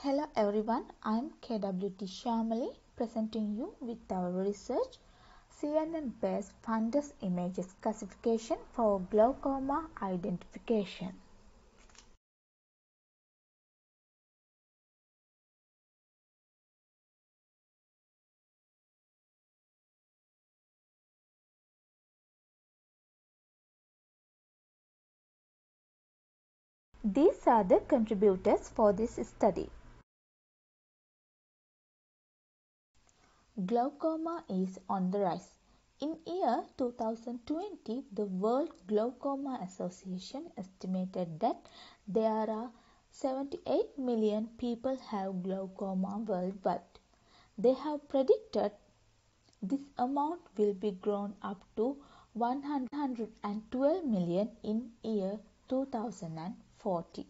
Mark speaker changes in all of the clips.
Speaker 1: Hello everyone, I am KWT Shamali presenting you with our research CNN based fundus images classification for glaucoma identification. These are the contributors for this study. Glaucoma is on the rise. In year 2020, the World Glaucoma Association estimated that there are 78 million people have glaucoma worldwide. They have predicted this amount will be grown up to 112 million in year 2040.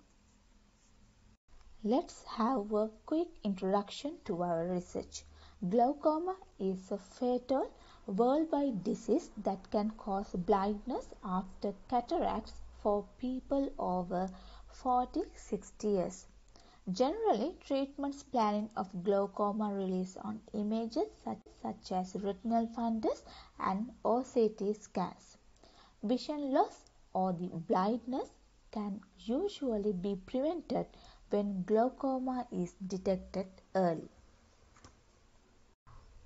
Speaker 1: Let's have a quick introduction to our research. Glaucoma is a fatal worldwide disease that can cause blindness after cataracts for people over 40 60 years. Generally, treatments planning of glaucoma relies on images such, such as retinal fundus and OCT scans. Vision loss or the blindness can usually be prevented when glaucoma is detected early.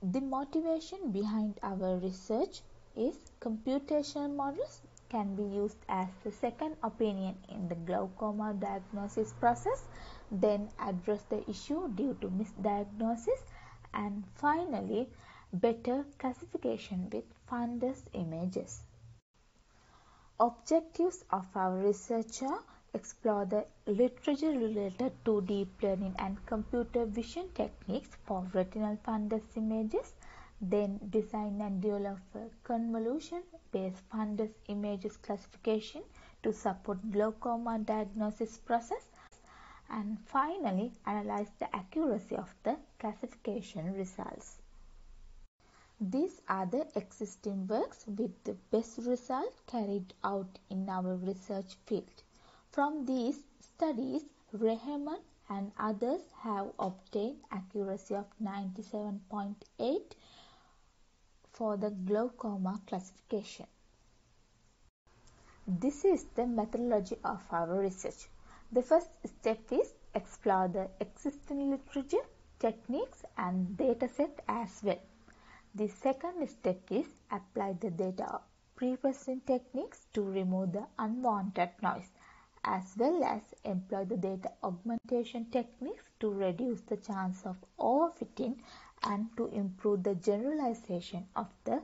Speaker 1: The motivation behind our research is computational models can be used as the second opinion in the glaucoma diagnosis process, then address the issue due to misdiagnosis, and finally, better classification with fundus images. Objectives of our research are explore the literature related to deep learning and computer vision techniques for retinal fundus images, then design and develop convolution based fundus images classification to support glaucoma diagnosis process, and finally analyze the accuracy of the classification results. These are the existing works with the best result carried out in our research field. From these studies, Rehman and others have obtained accuracy of 97.8 for the glaucoma classification. This is the methodology of our research. The first step is explore the existing literature, techniques and dataset as well. The second step is apply the data pre-processing techniques to remove the unwanted noise as well as employ the data augmentation techniques to reduce the chance of overfitting and to improve the generalization of the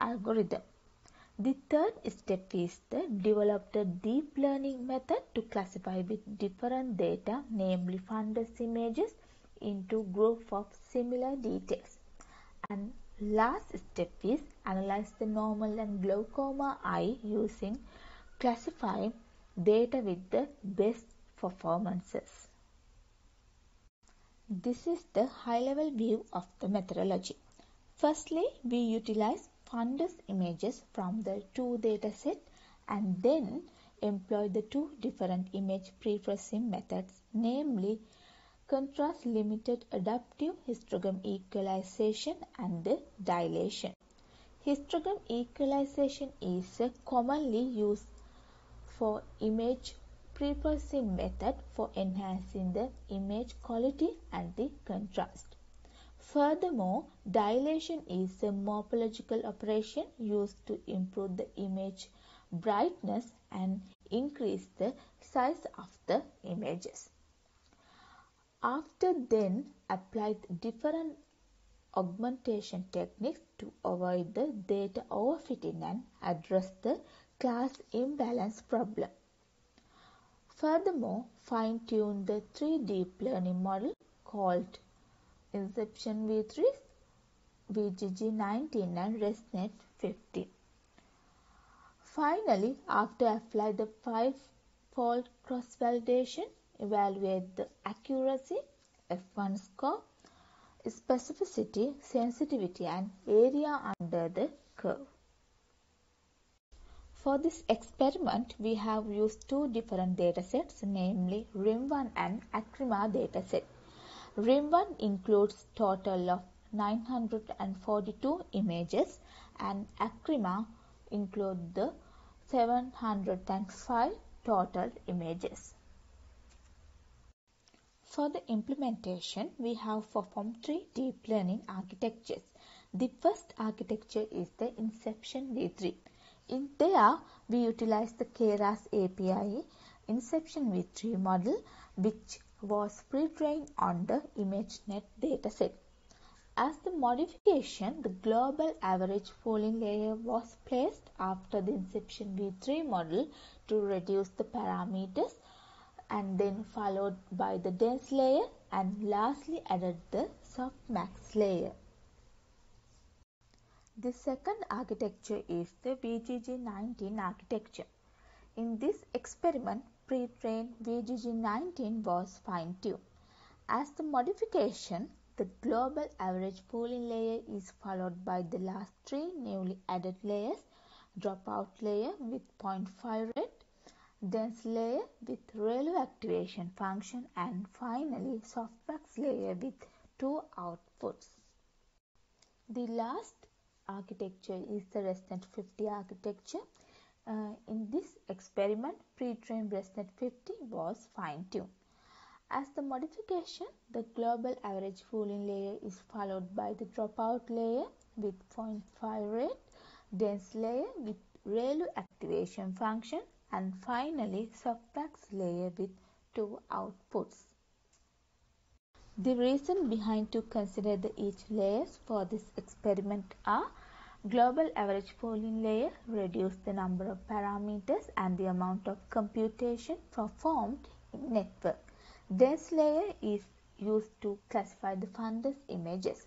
Speaker 1: algorithm. The third step is the develop the deep learning method to classify with different data, namely fundus images, into group of similar details. And last step is analyze the normal and glaucoma eye using classifying data with the best performances. This is the high level view of the methodology. Firstly, we utilize fundus images from the two dataset and then employ the two different image preprocessing methods, namely contrast limited adaptive histogram equalization and the dilation. Histogram equalization is a commonly used for image preprocessing method for enhancing the image quality and the contrast. Furthermore, dilation is a morphological operation used to improve the image brightness and increase the size of the images. After then applied different augmentation techniques to avoid the data overfitting and address the class imbalance problem. Furthermore, fine-tune the three deep learning model called Inception V3, VGG19 and ResNet 50. Finally, after apply the five-fold cross-validation, evaluate the accuracy, F1 score, specificity, sensitivity and area under the curve. For this experiment, we have used two different datasets, namely RIM-ONE and ACRIMA dataset. RIM-ONE includes total of 942 images and ACRIMA include the 705 total images. For the implementation, we have performed three deep learning architectures. The first architecture is the Inception v3. In there, we utilize the Keras API Inception v3 model, which was pre-trained on the ImageNet dataset. As the modification, the global average pooling layer was placed after the Inception v3 model to reduce the parameters and then followed by the dense layer and lastly added the softmax layer. The second architecture is the VGG19 architecture. In this experiment, pre-trained VGG19 was fine-tuned. As the modification, the global average pooling layer is followed by the last three newly added layers, dropout layer with 0.5 rate, dense layer with ReLU activation function and finally softmax layer with two outputs. The last architecture is the ResNet 50 architecture. Uh, in this experiment, pre-trained ResNet 50 was fine-tuned. As the modification, the global average pooling layer is followed by the dropout layer with 0.5 rate, dense layer with ReLU activation function and finally softmax layer with two outputs. The reason behind to consider the each layers for this experiment are global average pooling layer reduce the number of parameters and the amount of computation performed in network. Dense layer is used to classify the fundus images.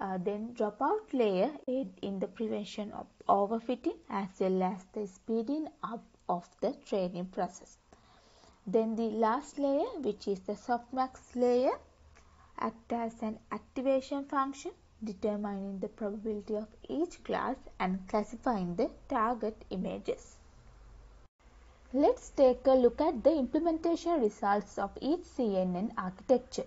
Speaker 1: Uh, then dropout layer aid in the prevention of overfitting as well as the speeding up of the training process. Then the last layer which is the softmax layer act as an activation function determining the probability of each class and classifying the target images. Let's take a look at the implementation results of each CNN architecture.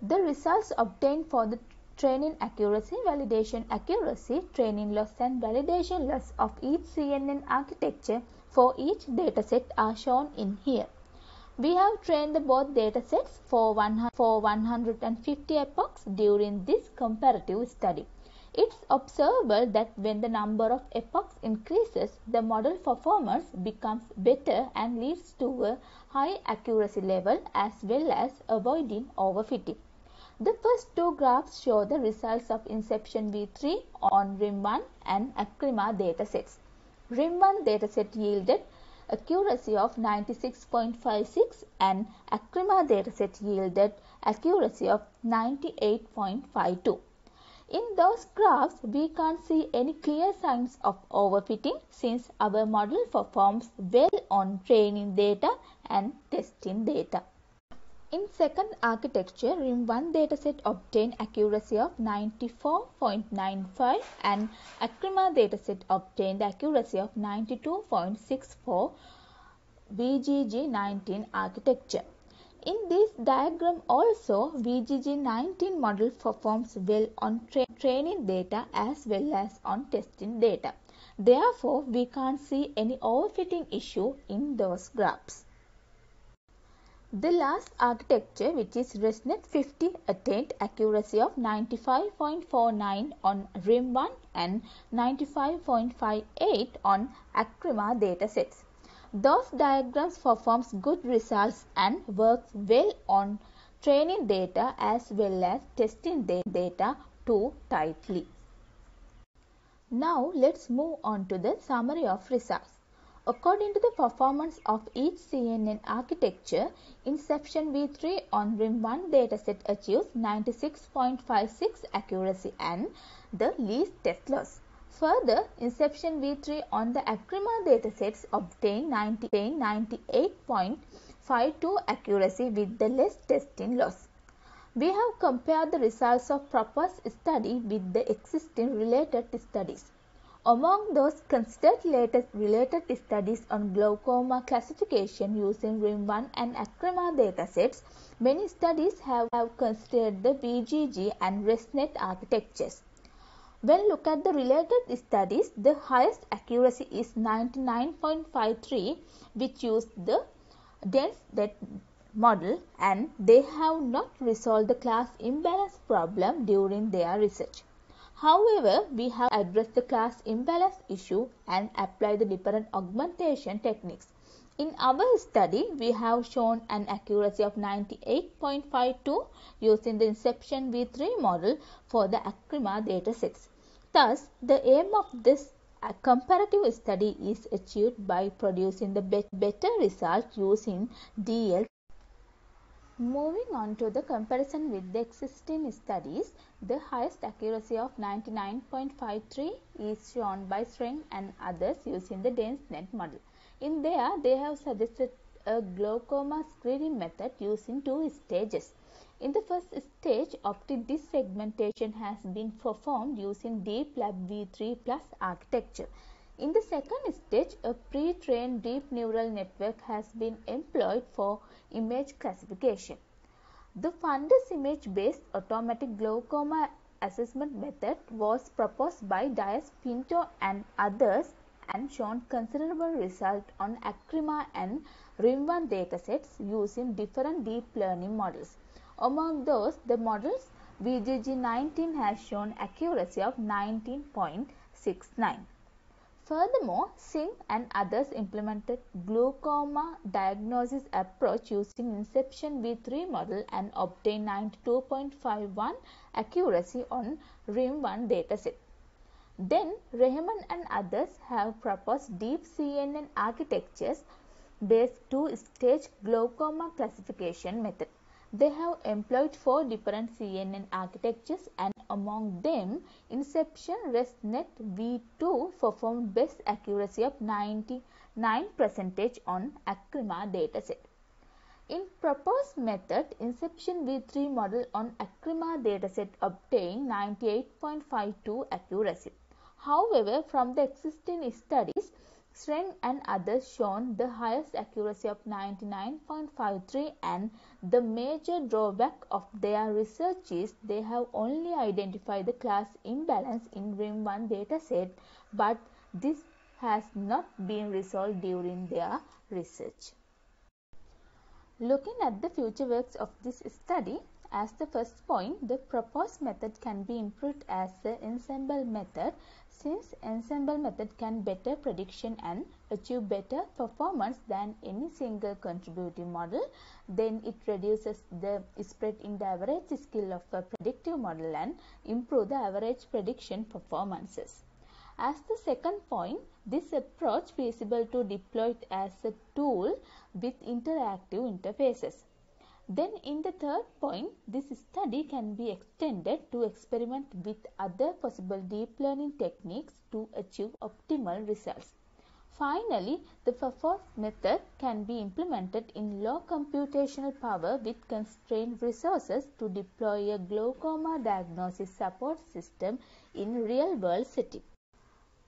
Speaker 1: The results obtained for the training accuracy, validation accuracy, training loss and validation loss of each CNN architecture for each dataset are shown in here. We have trained both datasets for 150 epochs during this comparative study. It's observable that when the number of epochs increases, the model performance becomes better and leads to a high accuracy level as well as avoiding overfitting. The first two graphs show the results of Inception v3 on RIM-ONE and ACRIMA datasets. RIM-ONE dataset yielded accuracy of 96.56 and ACRIMA dataset yielded accuracy of 98.52. In those graphs, we can't see any clear signs of overfitting since our model performs well on training data and testing data. In second architecture, RIM-ONE dataset obtained accuracy of 94.95 and ACRIMA dataset obtained accuracy of 92.64 VGG19 architecture. In this diagram also, VGG19 model performs well on tra training data as well as on testing data. Therefore, we can't see any overfitting issue in those graphs. The last architecture which is ResNet 50 attained accuracy of 95.49 on RIM-ONE and 95.58 on ACRIMA datasets. Those diagrams performs good results and works well on training data as well as testing data too tightly. Now let's move on to the summary of results. According to the performance of each CNN architecture, Inception v3 on RIM-ONE dataset achieves 96.56 accuracy and the least test loss. Further, Inception v3 on the ACRIMA datasets obtain 98.52 accuracy with the less testing loss. We have compared the results of proposed study with the existing related studies. Among those considered latest related studies on glaucoma classification using RIM-ONE and ACRIMA datasets, many studies have, have considered the VGG and ResNet architectures. When look at the related studies, the highest accuracy is 99.53 which used the DenseNet model and they have not resolved the class imbalance problem during their research. However, we have addressed the class imbalance issue and applied the different augmentation techniques. In our study, we have shown an accuracy of 98.52 using the Inception V3 model for the ACRIMA datasets. Thus, the aim of this uh, comparative study is achieved by producing the better result using DL Moving on to the comparison with the existing studies, the highest accuracy of 99.53 is shown by Streng and others using the DenseNet model. In there, they have suggested a glaucoma screening method using two stages. In the first stage, optic disc segmentation has been performed using DeepLab V3 Plus architecture. In the second stage, a pre-trained deep neural network has been employed for image classification. The fundus image-based automatic glaucoma assessment method was proposed by Dias Pinto and others and shown considerable result on ACRIMA and RIM-ONE datasets using different deep learning models. Among those, the models VGG19 has shown accuracy of 19.69. Furthermore, Singh and others implemented glaucoma diagnosis approach using Inception V3 model and obtained 92.51 accuracy on RIM-ONE dataset. Then, Rehman and others have proposed deep CNN architectures based two-stage glaucoma classification method. They have employed four different CNN architectures and among them Inception ResNet V2 performed best accuracy of 99% on ACRIMA dataset. In proposed method, Inception V3 model on ACRIMA dataset obtained 98.52 accuracy. However, from the existing studies, Streng and others shown the highest accuracy of 99.53 and the major drawback of their research is they have only identified the class imbalance in RIM-ONE dataset but this has not been resolved during their research. Looking at the future works of this study, as the first point, the proposed method can be improved as the ensemble method since ensemble method can better prediction and achieve better performance than any single contributive model, then it reduces the spread in the average skill of a predictive model and improve the average prediction performances. As the second point, this approach feasible to deploy as a tool with interactive interfaces. Then in the third point, this study can be extended to experiment with other possible deep learning techniques to achieve optimal results. Finally, the proposed method can be implemented in low computational power with constrained resources to deploy a glaucoma diagnosis support system in real-world setting.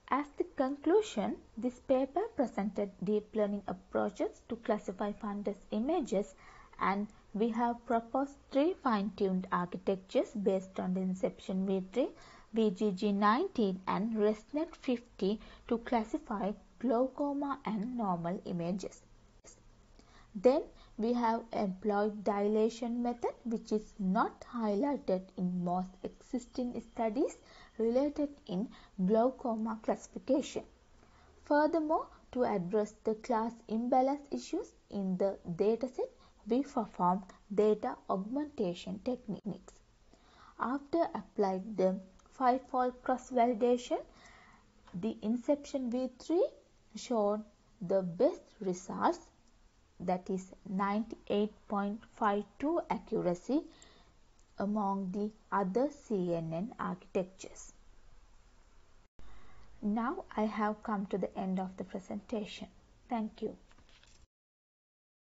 Speaker 1: As the conclusion, this paper presented deep learning approaches to classify fundus images and we have proposed three fine-tuned architectures based on the Inception V3, VGG19 and ResNet 50 to classify glaucoma and normal images. Then we have employed dilation method which is not highlighted in most existing studies related in glaucoma classification. Furthermore, to address the class imbalance issues in the dataset, we performed data augmentation techniques. After applying the five-fold cross-validation, the Inception V3 showed the best results that is 98.52 accuracy among the other CNN architectures. Now I have come to the end of the presentation. Thank you.